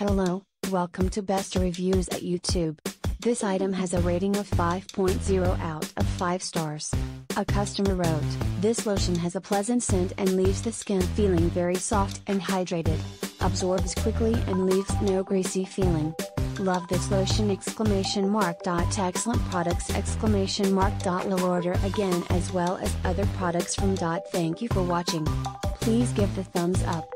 Hello, welcome to Best Reviews at YouTube. This item has a rating of 5.0 out of 5 stars. A customer wrote, This lotion has a pleasant scent and leaves the skin feeling very soft and hydrated. Absorbs quickly and leaves no greasy feeling. Love this lotion exclamation mark. dot Excellent products exclamation mark. dot Will order again as well as other products from. dot Thank you for watching. Please give the thumbs up.